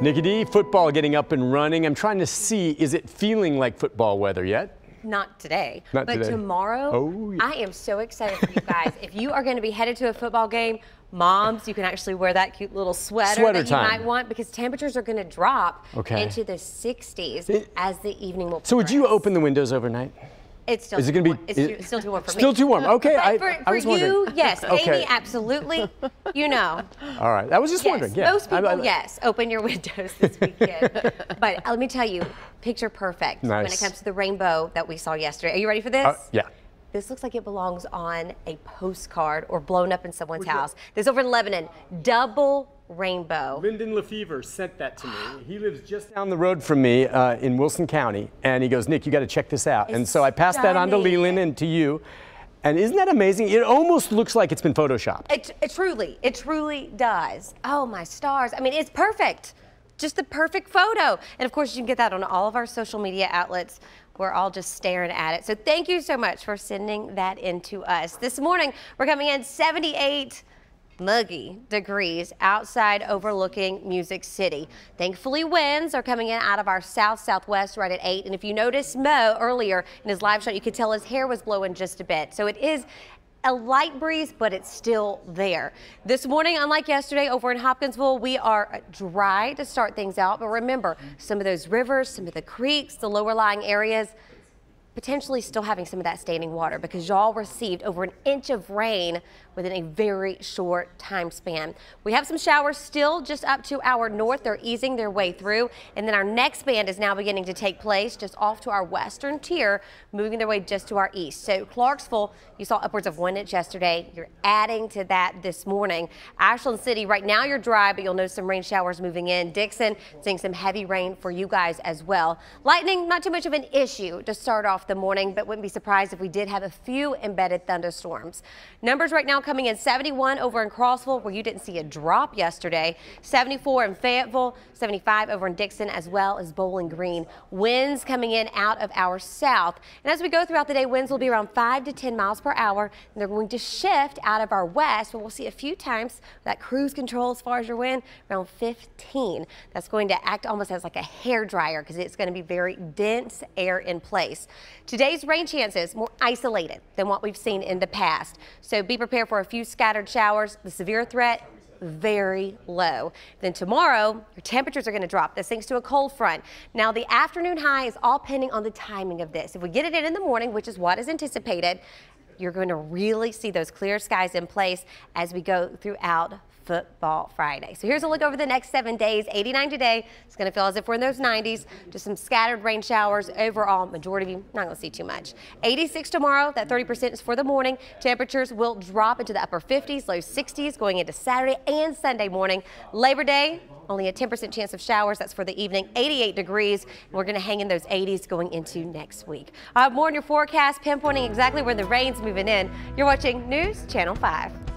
Nikki Dee, football getting up and running. I'm trying to see, is it feeling like football weather yet? Not today, Not but today. tomorrow, Oh, yeah. I am so excited for you guys. if you are going to be headed to a football game, moms, you can actually wear that cute little sweater Sweater that you time. might want because temperatures are going to drop Okay. into the 60s It- as the evening will So would you open the windows overnight? It's still Is it going to warm. be? It's is- too, still too warm for me. Still too warm. Okay, But I, for, I for was you, wondering. yes. Okay. Amy, absolutely. You know. All right, I was just Yes, wondering. Yeah. most I- I- people, yes, open your windows this weekend. but uh, let me tell you, picture perfect when it comes to the rainbow that we saw yesterday. Are you ready for this? Uh, yeah. This looks like it belongs on a postcard or blown up in someone's house. This over in Lebanon, double rainbow. Lyndon Lefevre sent that to me. He lives just down the road from me uh, in Wilson County, and he goes, Nick, you got to check this out. and so I passed that on to. Leland and to you. And isn't that amazing? It almost looks like it's been photoshopped. It, it truly, it truly does. Oh my stars. I mean, it's perfect. Just the perfect photo. And of course, you can get that on all of our social media outlets. We're all just staring at it. So thank you so much for sending that in to us. This morning, we're coming in 78 muggy degrees outside overlooking Music City. Thankfully, winds are coming in out of our south southwest right at 8. And if you noticed Mo earlier in his live shot, you could tell his hair was blowing just a bit. So it is a light breeze, but it's still there. This morning, unlike yesterday over in Hopkinsville, we are dry to start things out. But remember, some of those rivers, some of the creeks, the lower lying areas, potentially still having some of that standing water because y'all received over an inch of rain within a very short time span. We have some showers still just up to our north. They're easing their way through. And then our next band is now beginning to take place just off to our western tier, moving their way just to our east. So Clarksville, you saw upwards of one inch yesterday. You're adding to that this morning. Ashland City, right now you're dry, but you'll notice some rain showers moving in. Dickson, seeing some heavy rain for you guys as well. Lightning, not too much of an issue to start off the morning, but wouldn't be surprised if we did have a few embedded thunderstorms. Numbers right now coming in 71 over in Crossville, where you didn't see a drop yesterday. 74 in Fayetteville, 75 over in Dickson, as well as Bowling Green. Winds coming in out of our south. And as we go throughout the day, winds will be around 5 to 10 miles per hour. And they're going to shift out of our west, but we'll see a few times that cruise control as far as your wind, around 15. That's going to act almost as like a hair dryer because it's going to be very dense air in place. Today's rain chances more isolated than what we've seen in the past. So be prepared for a few scattered showers. The severe threat very low. Then tomorrow, your temperatures are going to drop. This thanks to a cold front. Now, the afternoon high is all pending on the timing of this. If we get it in in the morning, which is what is anticipated, you're going to really see those clear skies in place as we go throughout Football Friday. So here's a look over the next seven days. 89 today. It's going to feel as if we're in those 90s. Just some scattered rain showers. Overall, majority of you not going to see too much. 86 tomorrow. That 30% is for the morning. Temperatures will drop into the upper 50s, low 60s going into Saturday and Sunday morning. Labor Day, only a 10% chance of showers. That's for the evening. 88 degrees. We're going to hang in those 80s going into next week. I have more in your forecast, pinpointing exactly where the rain's moving in. You're watching News Channel 5.